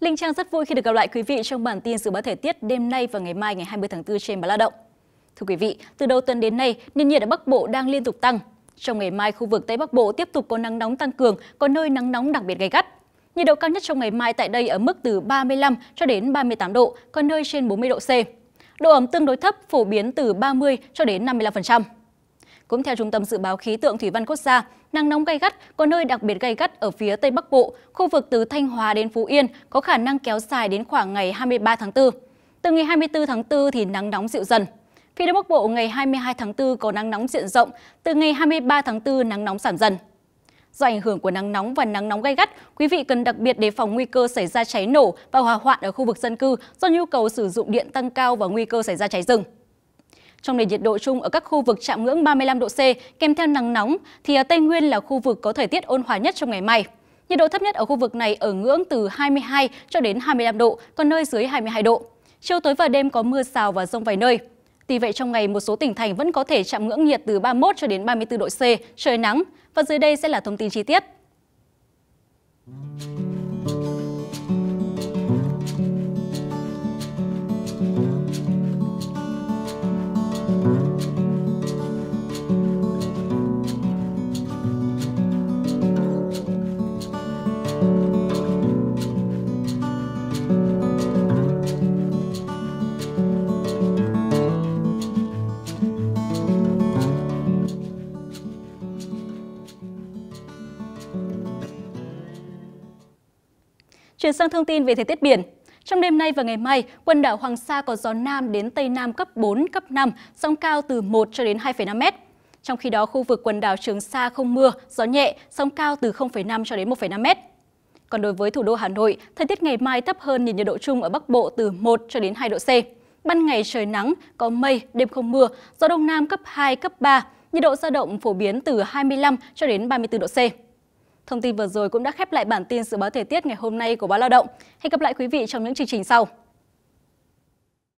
Linh Trang rất vui khi được gặp lại quý vị trong bản tin dự báo thời tiết đêm nay và ngày mai ngày 20 tháng 4 trên báo Lao động. Thưa quý vị, từ đầu tuần đến nay, nền nhiệt ở Bắc Bộ đang liên tục tăng. Trong ngày mai, khu vực Tây Bắc Bộ tiếp tục có nắng nóng tăng cường, có nơi nắng nóng đặc biệt gay gắt. Nhiệt độ cao nhất trong ngày mai tại đây ở mức từ 35 cho đến 38 độ, có nơi trên 40 độ C. Độ ẩm tương đối thấp, phổ biến từ 30 cho đến 55%. Cũng theo Trung tâm Dự báo Khí tượng Thủy văn Quốc gia, nắng nóng gay gắt có nơi đặc biệt gay gắt ở phía Tây Bắc Bộ, khu vực từ Thanh Hóa đến Phú Yên có khả năng kéo dài đến khoảng ngày 23 tháng 4. Từ ngày 24 tháng 4 thì nắng nóng dịu dần. Phía Đông Bắc Bộ ngày 22 tháng 4 có nắng nóng diện rộng, từ ngày 23 tháng 4 nắng nóng giảm dần. Do ảnh hưởng của nắng nóng và nắng nóng gay gắt, quý vị cần đặc biệt đề phòng nguy cơ xảy ra cháy nổ và hỏa hoạn ở khu vực dân cư do nhu cầu sử dụng điện tăng cao và nguy cơ xảy ra cháy rừng. Trong nền nhiệt độ chung ở các khu vực chạm ngưỡng 35 độ C kèm theo nắng nóng thì Tây Nguyên là khu vực có thời tiết ôn hòa nhất trong ngày mai. Nhiệt độ thấp nhất ở khu vực này ở ngưỡng từ 22 cho đến 25 độ, còn nơi dưới 22 độ. Chiều tối và đêm có mưa rào và rông vài nơi. Tuy vậy trong ngày một số tỉnh thành vẫn có thể chạm ngưỡng nhiệt từ 31 cho đến 34 độ C, trời nắng. Và dưới đây sẽ là thông tin chi tiết. Chuyển sang thông tin về thời tiết biển. Trong đêm nay và ngày mai, quần đảo Hoàng Sa có gió Nam đến Tây Nam cấp 4, cấp 5, sóng cao từ 1 cho đến 2,5 mét. Trong khi đó, khu vực quần đảo Trường Sa không mưa, gió nhẹ, sóng cao từ 0,5 cho đến 1,5 mét. Còn đối với thủ đô Hà Nội, thời tiết ngày mai thấp hơn nhìn nhiệt độ chung ở Bắc Bộ từ 1 cho đến 2 độ C. Ban ngày trời nắng, có mây, đêm không mưa, gió Đông Nam cấp 2, cấp 3, nhiệt độ dao động phổ biến từ 25 cho đến 34 độ C. Thông tin vừa rồi cũng đã khép lại bản tin dự báo thời tiết ngày hôm nay của báo Lao động. Hẹn gặp lại quý vị trong những chương trình sau.